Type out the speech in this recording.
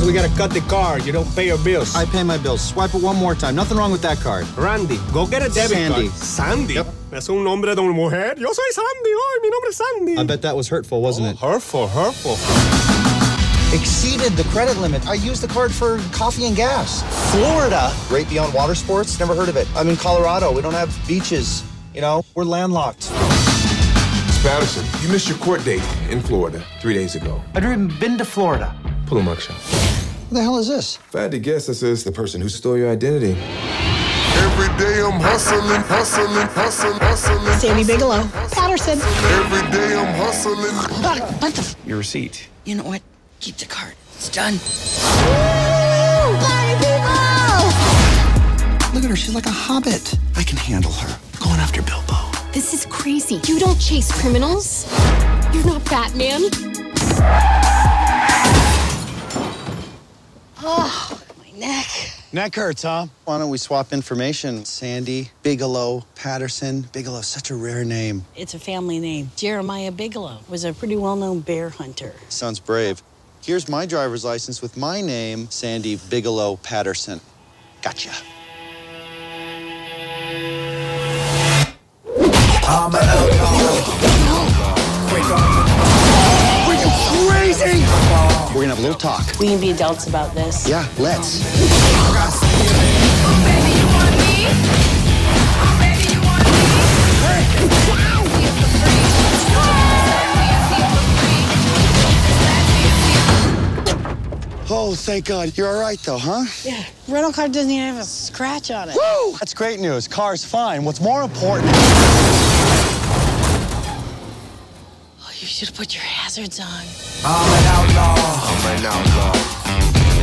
says we gotta cut the card. You don't pay your bills. I pay my bills. Swipe it one more time. Nothing wrong with that card. Randy, go get a debit Sandy. card. Sandy. Yep. Es un nombre de una mujer. Yo soy Sandy. Ay, mi nombre es Sandy. I bet that was hurtful, wasn't it? Oh, hurtful, hurtful. Exceeded the credit limit. I used the card for coffee and gas. Florida. Great beyond water sports? Never heard of it. I'm in Colorado. We don't have beaches. You know, we're landlocked. Patterson, you missed your court date in Florida three days ago. I've never even been to Florida. Pull a mugshot. What the hell is this? If I had to guess, this is the person who stole your identity. Every day I'm hustling, hustling, hustling, hustling. Sandy Bigelow, Patterson. Every day I'm hustling. What, what the? F- Your receipt. you know what? Keep the card. It's done. Look at her. She's like a hobbit. I can handle her. Going after Bilbo. This is crazy. You don't chase criminals. You're not Batman. Oh, my neck. Neck hurts, huh? Why don't we swap information? Sandy, Bigelow, Patterson. Bigelow, such a rare name. It's a family name. Jeremiah Bigelow was a pretty well-known bear hunter. Sounds brave. Here's my driver's license with my name, Sandy Bigelow Patterson. Gotcha. We're gonna have a little talk. We can be adults about this. Yeah, let's. Oh, thank God. You're all right, though, huh? Yeah. Rental car doesn't even have a scratch on it. Woo! That's great news. Car's fine. What's more important? You put your hazards on. I'm an outlaw. I'm an outlaw.